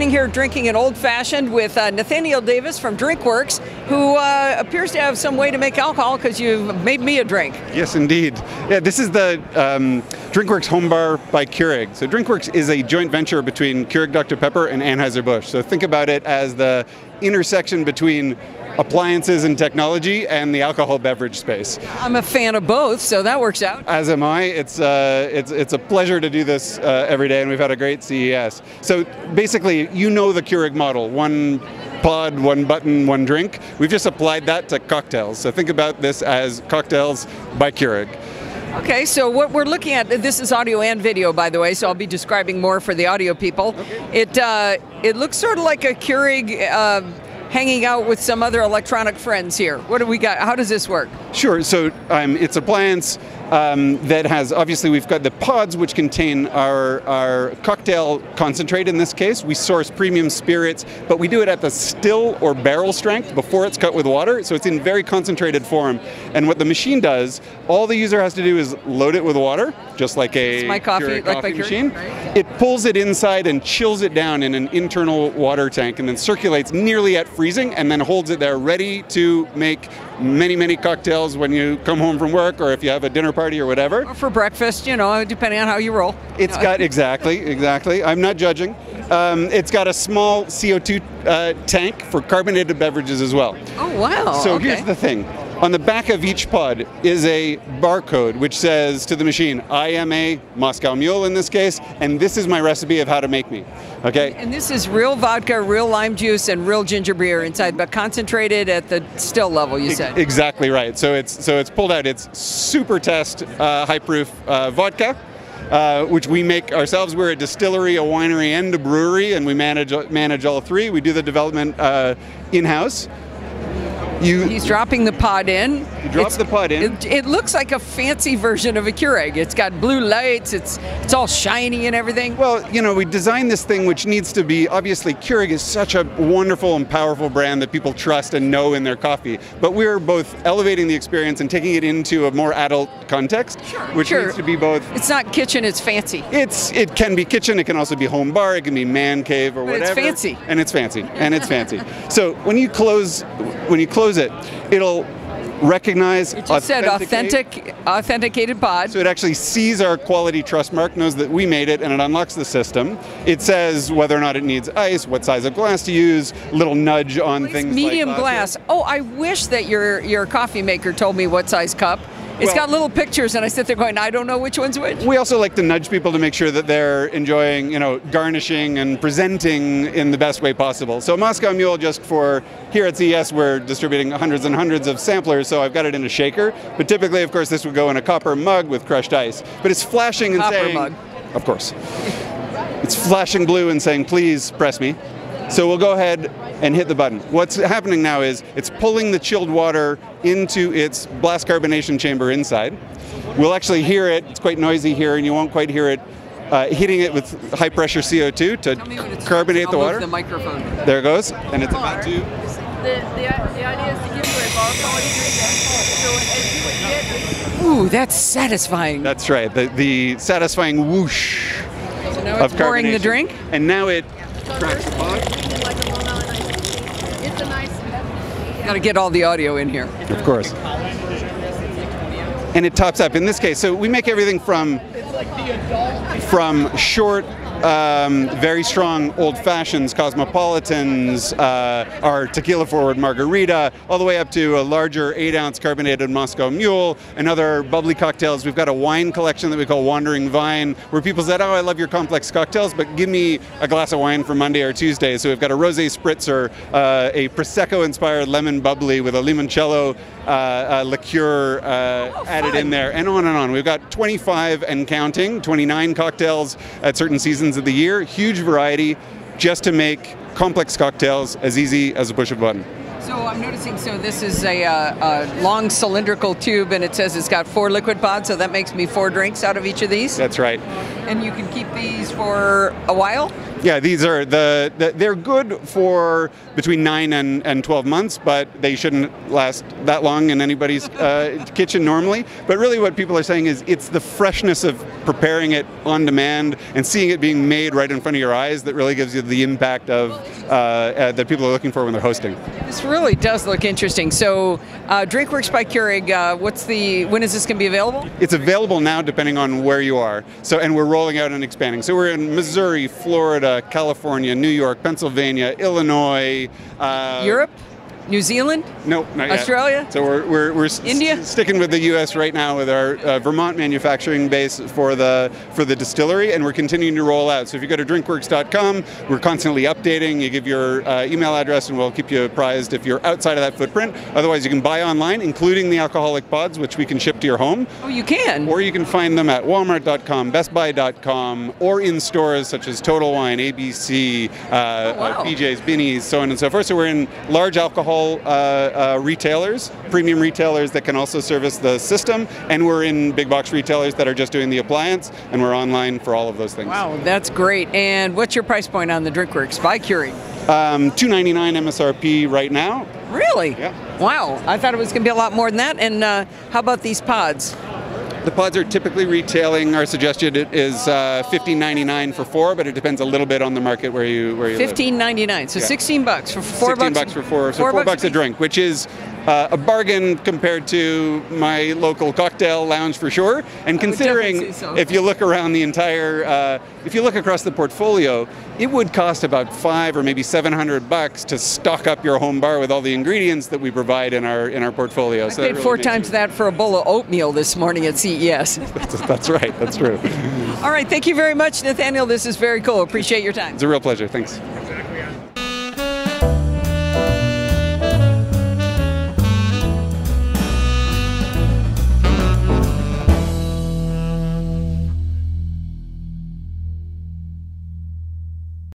standing here drinking an old fashioned with uh, Nathaniel Davis from DrinkWorks, who uh, appears to have some way to make alcohol because you've made me a drink. Yes, indeed. Yeah, this is the um, DrinkWorks Home Bar by Keurig. So DrinkWorks is a joint venture between Keurig Dr. Pepper and Anheuser-Busch. So think about it as the intersection between appliances and technology and the alcohol beverage space. I'm a fan of both, so that works out. As am I. It's uh, it's it's a pleasure to do this uh, every day, and we've had a great CES. So basically, you know the Keurig model: one pod, one button, one drink. We've just applied that to cocktails. So think about this as cocktails by Keurig. Okay, so what we're looking at, this is audio and video, by the way, so I'll be describing more for the audio people. Okay. It uh, it looks sort of like a Keurig. Uh, hanging out with some other electronic friends here. What do we got? How does this work? Sure. So um, it's appliance um, that has obviously we've got the pods which contain our, our cocktail concentrate in this case. We source premium spirits, but we do it at the still or barrel strength before it's cut with water, so it's in very concentrated form. And what the machine does, all the user has to do is load it with water, just like a my coffee, like coffee machine. Right? It pulls it inside and chills it down in an internal water tank and then circulates nearly at freezing and then holds it there ready to make many, many cocktails when you come home from work or if you have a dinner party or whatever. Or for breakfast, you know, depending on how you roll. It's got, exactly, exactly. I'm not judging. Um, it's got a small CO2 uh, tank for carbonated beverages as well. Oh, wow. So okay. here's the thing. On the back of each pod is a barcode which says to the machine, I am a Moscow Mule in this case, and this is my recipe of how to make me. Okay? And this is real vodka, real lime juice, and real ginger beer inside, but concentrated at the still level, you said. Exactly right. So it's so it's pulled out. It's super test uh, high proof uh, vodka. Uh, which we make ourselves. We're a distillery, a winery, and a brewery, and we manage manage all three. We do the development uh, in house. You, He's dropping the pod in. You drop it's, the pod in. It, it, looks like a fancy version of a Keurig. It's got blue lights. It's it's all shiny and everything. Well, you know, we designed this thing which needs to be obviously Keurig is such a wonderful and powerful brand that people trust and know in their coffee. But we're both elevating the experience and taking it into a more adult context, sure, which sure. needs to be both. It's not kitchen. It's fancy. It's it can be kitchen. It can also be home bar. It can be man cave or but whatever. It's fancy. And it's fancy. And it's fancy. So when you close when you close it, it'll recognize it just said authentic authenticated pod so it actually sees our quality trust mark knows that we made it and it unlocks the system. It says whether or not it needs ice what size of glass to use little nudge on things medium like glass? Oh i wish that your your coffee maker told me what size cup it's well, got little pictures, and I sit there going, I don't know which one's which. We also like to nudge people to make sure that they're enjoying, you know, garnishing and presenting in the best way possible. So Moscow Mule, just for here at CES, we're distributing hundreds and hundreds of samplers, so I've got it in a shaker. But typically, of course, this would go in a copper mug with crushed ice. But it's flashing and copper saying, mug. of course, it's flashing blue and saying, please press me. So we'll go ahead and hit the button. What's happening now is it's pulling the chilled water into its blast carbonation chamber inside. We'll actually hear it. It's quite noisy here, and you won't quite hear it uh, hitting it with high pressure CO2 to carbonate I'll the water. the microphone. There it goes, and it's about to. The, the, the idea is to give you a bar. So as you would get. Ooh, that's satisfying. That's right. The, the satisfying whoosh so now it's of pouring the drink. And now it cracks the pod. Got to get all the audio in here. Of course. And it tops up. In this case, so we make everything from from short um, very strong old fashions, cosmopolitans, uh, our tequila forward margarita, all the way up to a larger eight ounce carbonated Moscow Mule and other bubbly cocktails. We've got a wine collection that we call Wandering Wine, where people said, "Oh, I love your complex cocktails, but give me a glass of wine for Monday or Tuesday." So we've got a rosé spritzer, uh, a prosecco-inspired lemon bubbly with a limoncello uh, uh liqueur oh, added in there, and on and on. We've got 25 and counting, 29 cocktails at certain seasons of the year, huge variety, just to make complex cocktails as easy as a push of a button. So I'm noticing, so this is a, uh, a, long cylindrical tube and it says it's got four liquid pods, so that makes me four drinks out of each of these? That's right. And you can keep these for a while? Yeah, these are the, the they're good for between nine and, and 12 months, but they shouldn't last that long in anybody's uh, kitchen normally. But really, what people are saying is it's the freshness of preparing it on demand and seeing it being made right in front of your eyes that really gives you the impact of uh, uh, that people are looking for when they're hosting. This really does look interesting. So, uh, Drinkworks by Keurig, uh, what's the when is this going to be available? It's available now, depending on where you are. So, and we're rolling out and expanding. So, we're in Missouri, Florida, California, New York, Pennsylvania, Illinois, uh, Europe, New Zealand. Nope, not yet. Australia? So we're we're, we're India? sticking with the U.S. right now with our uh, Vermont manufacturing base for the for the distillery, and we're continuing to roll out. So if you go to drinkworks.com, we're constantly updating. You give your uh, email address, and we'll keep you apprised if you're outside of that footprint. Otherwise, you can buy online, including the alcoholic pods, which we can ship to your home. Oh, you can. Or you can find them at walmart.com, bestbuy.com, or in stores such as Total Wine, ABC, uh, Oh, wow. uh, BJ's, Binny's, so on and so forth. So we're in large alcohol uh, uh, retailers, premium retailers that can also service the system, and we're in big box retailers that are just doing the appliance, and we're online for all of those things. Wow, that's great. And what's your price point on the Drinkworks by Keurig? Um, 2.99 MSRP right now. Really? Yeah. Wow, I thought it was going to be a lot more than that. And uh, how about these pods? The pods are typically retailing. Our suggestion is uh, 15.99 for four, but it depends a little bit on the market where you where you live. Fifteen ninety nine. So Yeah. sixteen bucks for four 16 bucks. bucks for four, so four, bucks, a drink, which is uh, a bargain compared to my local cocktail lounge for sure. And considering so. if you look around the entire, uh, if you look across the portfolio, it would cost about five or maybe seven hundred bucks to stock up your home bar with all the ingredients that we provide in our in our portfolio. I so paid really four times it- that for a bowl of oatmeal this morning at CES. That's, that's right. That's true. All right, thank you very much, Nathaniel. This is very cool. Appreciate your time. It's a real pleasure. Thanks.